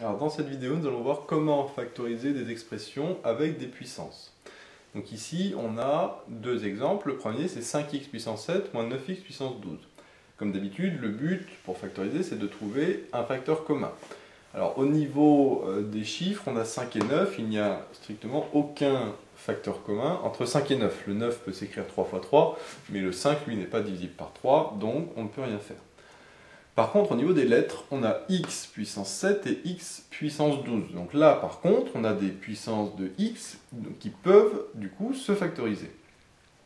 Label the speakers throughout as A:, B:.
A: Alors dans cette vidéo, nous allons voir comment factoriser des expressions avec des puissances. Donc ici, on a deux exemples. Le premier, c'est 5x puissance 7 moins 9x puissance 12. Comme d'habitude, le but pour factoriser, c'est de trouver un facteur commun. Alors au niveau euh, des chiffres, on a 5 et 9, il n'y a strictement aucun facteur commun entre 5 et 9. Le 9 peut s'écrire 3 fois 3, mais le 5, lui, n'est pas divisible par 3, donc on ne peut rien faire. Par contre, au niveau des lettres, on a x puissance 7 et x puissance 12. Donc là, par contre, on a des puissances de x qui peuvent, du coup, se factoriser.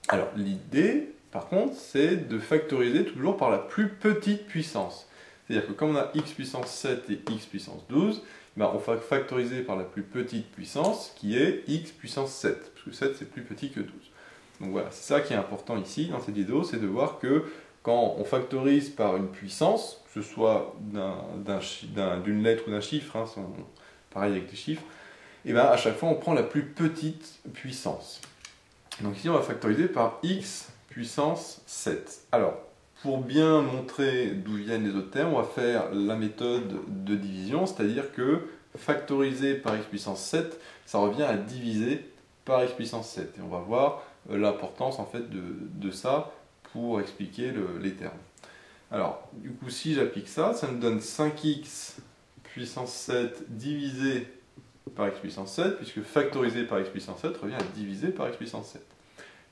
A: Alors, l'idée, par contre, c'est de factoriser toujours par la plus petite puissance. C'est-à-dire que comme on a x puissance 7 et x puissance 12, ben on va factoriser par la plus petite puissance, qui est x puissance 7, parce que 7 c'est plus petit que 12. Donc voilà, c'est ça qui est important ici, dans cette vidéo, c'est de voir que quand on factorise par une puissance, que ce soit d'une lettre ou d'un chiffre, hein, pareil avec les chiffres, et bien à chaque fois on prend la plus petite puissance. Donc ici on va factoriser par x puissance 7. Alors, pour bien montrer d'où viennent les autres termes, on va faire la méthode de division, c'est-à-dire que factoriser par x puissance 7, ça revient à diviser par x puissance 7. Et on va voir euh, l'importance en fait de ça pour expliquer les termes. Alors, du coup, si j'applique ça, ça me donne 5x puissance 7 divisé par x puissance 7, puisque factoriser par x puissance 7 revient à diviser par x puissance 7.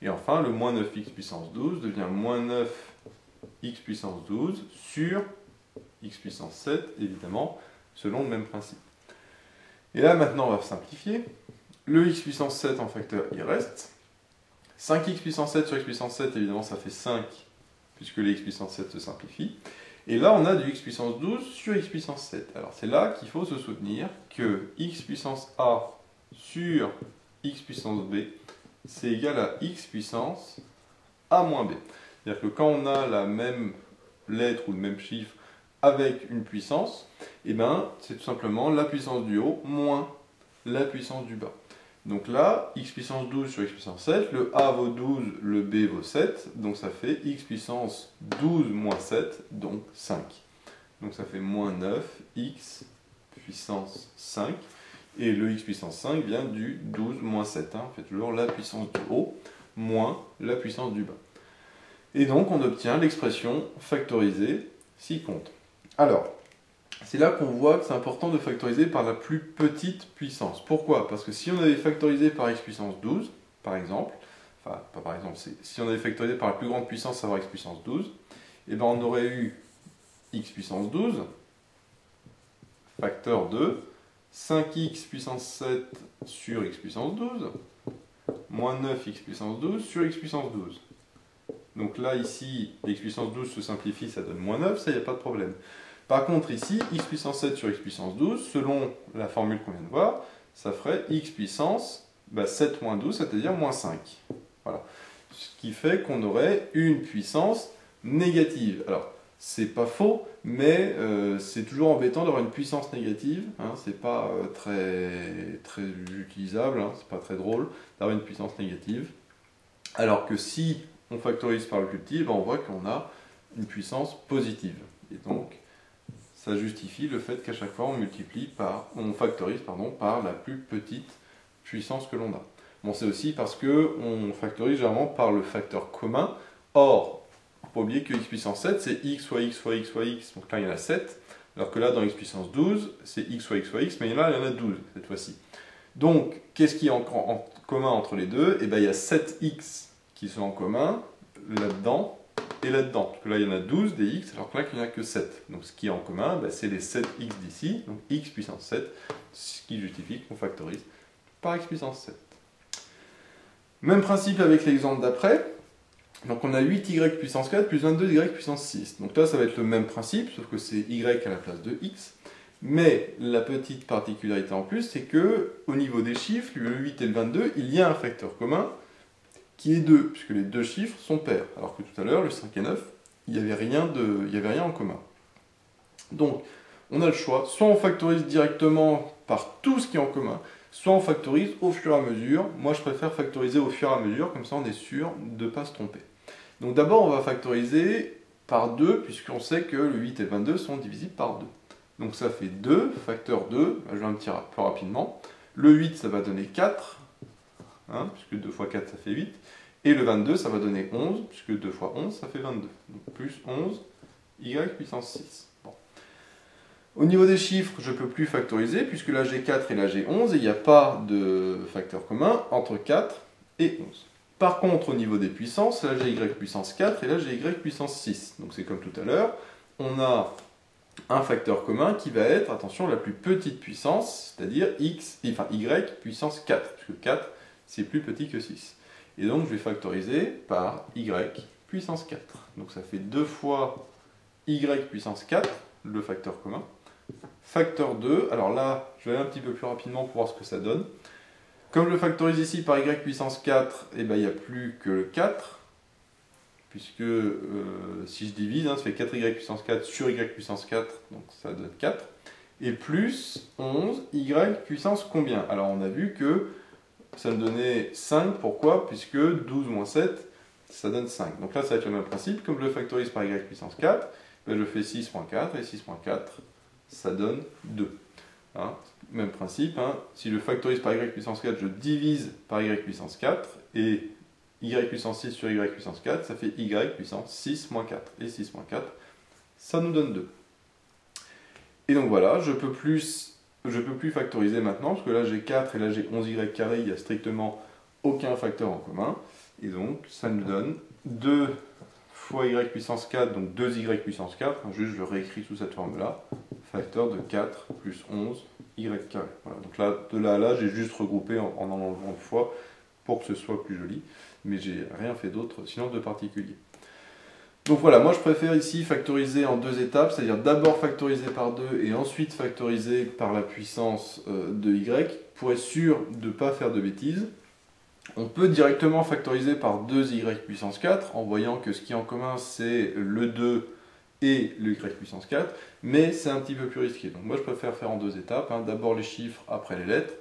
A: Et enfin, le moins 9x puissance 12 devient moins 9x puissance 12 sur x puissance 7, évidemment, selon le même principe. Et là, maintenant, on va simplifier. Le x puissance 7 en facteur, il reste. 5x puissance 7 sur x puissance 7, évidemment, ça fait 5, puisque les x puissance 7 se simplifient. Et là, on a du x puissance 12 sur x puissance 7. Alors, c'est là qu'il faut se soutenir que x puissance a sur x puissance b, c'est égal à x puissance a moins b. C'est-à-dire que quand on a la même lettre ou le même chiffre avec une puissance, eh ben, c'est tout simplement la puissance du haut moins la puissance du bas. Donc là, x puissance 12 sur x puissance 7, le a vaut 12, le b vaut 7, donc ça fait x puissance 12 moins 7, donc 5. Donc ça fait moins 9, x puissance 5, et le x puissance 5 vient du 12 moins 7. Hein. On fait toujours la puissance du haut moins la puissance du bas. Et donc on obtient l'expression factorisée si compte. Alors, c'est là qu'on voit que c'est important de factoriser par la plus petite puissance. Pourquoi? Parce que si on avait factorisé par x puissance 12, par exemple, enfin, pas par exemple, si on avait factorisé par la plus grande puissance, savoir x puissance 12, et eh ben on aurait eu x puissance 12, facteur 2, 5x puissance 7 sur x puissance 12, moins 9x puissance 12 sur x puissance 12. Donc là, ici, x puissance 12 se simplifie, ça donne moins 9, ça, il n'y a pas de problème. Par contre, ici, x puissance 7 sur x puissance 12, selon la formule qu'on vient de voir, ça ferait x puissance 7 bah, moins 12, c'est-à-dire moins 5. Voilà. Ce qui fait qu'on aurait une puissance négative. Alors, c'est pas faux, mais euh, c'est toujours embêtant d'avoir une puissance négative. Hein, c'est pas euh, très, utilisable, hein, c'est pas très drôle d'avoir une puissance négative. Alors que si on factorise par le petit, ben, on voit qu'on a une puissance positive. Et donc, ça justifie le fait qu'à chaque fois on multiplie par, on factorise pardon, par la plus petite puissance que l'on a. Bon, c'est aussi parce que on factorise généralement par le facteur commun. Or, faut pas oublier que x puissance 7, c'est x fois x fois x fois x, donc là il y en a 7, alors que là dans x puissance 12, c'est x fois x fois x, mais là il y en a 12 cette fois-ci. Donc, qu'est-ce qui est en, en, commun entre les deux? Eh bien, il y a 7x qui sont en commun là-dedans, et là-dedans. Parce que là, il y en a 12 des x, alors que là, il n'y en a que 7. Donc ce qui est en commun, bah, c'est les 7x d'ici, donc x puissance 7, ce qui justifie qu'on factorise par x puissance 7. Même principe avec l'exemple d'après. Donc on a 8y puissance 4 plus 22y puissance 6. Donc là, ça va être le même principe, sauf que c'est y à la place de x. Mais la petite particularité en plus, c'est que au niveau des chiffres, le 8 et le 22, il y a un facteur commun, qui est 2, puisque les deux chiffres sont pairs. Alors que tout à l'heure, le 5 et 9, il n'y avait, rien avait rien en commun. Donc, on a le choix, soit on factorise directement par tout ce qui est en commun, soit on factorise au fur et à mesure. Moi, je préfère factoriser au fur et à mesure, comme ça on est sûr de ne pas se tromper. Donc d'abord, on va factoriser par 2, puisqu'on sait que le 8 et le 22 sont divisibles par 2. Donc ça fait 2, facteur 2, je vais un petit peu rapidement. Le 8, ça va donner 4, hein, puisque 2 fois 4, ça fait 8. Et le 22, ça va donner 11, puisque 2 fois 11, ça fait 22. Donc plus 11, y puissance 6. Au niveau des chiffres, je ne peux plus factoriser, puisque là j'ai 4 et là j'ai 11, et il n'y a pas de facteur commun entre 4 et 11. Par contre, au niveau des puissances, là j'ai y puissance 4 et là j'ai y puissance 6. Donc c'est comme tout à l'heure, on a un facteur commun qui va être, attention, la plus petite puissance, c'est-à-dire x, enfin y puissance 4, puisque 4 c'est plus petit que 6. Et donc je vais factoriser par y puissance 4. Donc ça fait 2 fois y puissance 4, le facteur commun. Facteur 2, alors là, je vais aller un petit peu plus rapidement pour voir ce que ça donne. Comme je le factorise ici par y puissance 4, eh ben, il n'y a plus que le 4, puisque euh, si je divise, hein, ça fait 4y puissance 4 sur y puissance 4, donc ça donne 4, et plus 11, y puissance combien? Alors on a vu que ça me donnait 5, pourquoi? Puisque 12 moins 7, ça donne 5. Donc là, ça va être le même principe, comme je le factorise par y puissance 4, ben, je fais 6 moins 4, et 6 moins 4, ça donne 2. Hein, même principe, hein. si je factorise par y puissance 4, je divise par y puissance 4, et y puissance 6 sur y puissance 4, ça fait y puissance 6 moins 4. Et 6 moins 4, ça nous donne 2. Et donc voilà, je peux plus, je peux plus factoriser maintenant, parce que là j'ai 4 et là j'ai 11y carré, il n'y a strictement aucun facteur en commun. Et donc ça nous donne 2 fois y puissance 4, donc 2y puissance 4, juste je le réécris sous cette forme-là, facteur de 4 plus 11 y carré. Voilà, donc là, de là à là, j'ai juste regroupé en en enlevant le fois pour que ce soit plus joli, mais j'ai rien fait d'autre, sinon de particulier. Donc voilà, moi je préfère ici factoriser en deux étapes, c'est-à-dire d'abord factoriser par 2 et ensuite factoriser par la puissance euh, de y, pour être sûr de ne pas faire de bêtises. On peut directement factoriser par 2y puissance 4 en voyant que ce qui est en commun c'est le 2 et le y puissance 4, mais c'est un petit peu plus risqué. Donc moi je préfère faire en deux étapes, hein. d'abord les chiffres, après les lettres.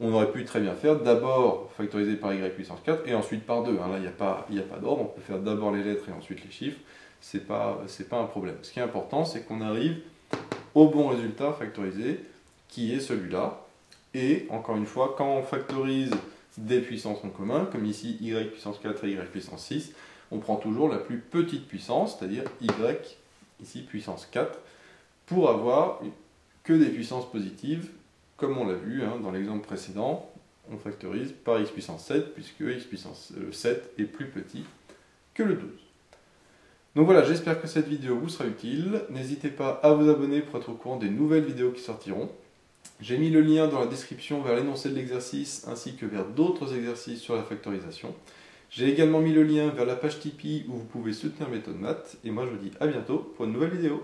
A: On aurait pu très bien faire d'abord factoriser par y puissance 4 et ensuite par 2. Hein. Là il n'y a pas, d'ordre, on peut faire d'abord les lettres et ensuite les chiffres, c'est pas, pas un problème. Ce qui est important c'est qu'on arrive au bon résultat factorisé qui est celui-là. Et encore une fois, quand on factorise des puissances en commun, comme ici y puissance 4 et y puissance 6, on prend toujours la plus petite puissance, c'est-à-dire y, ici puissance 4, pour avoir que des puissances positives, comme on l'a vu hein, dans l'exemple précédent, on factorise par x puissance 7, puisque x puissance 7 euh, est plus petit que le 12. Donc voilà, j'espère que cette vidéo vous sera utile. N'hésitez pas à vous abonner pour être au courant des nouvelles vidéos qui sortiront. J'ai mis le lien dans la description vers l'énoncé de l'exercice ainsi que vers d'autres exercices sur la factorisation. J'ai également mis le lien vers la page Tipeee où vous pouvez soutenir Méthode Math. Et moi je vous dis à bientôt pour une nouvelle vidéo.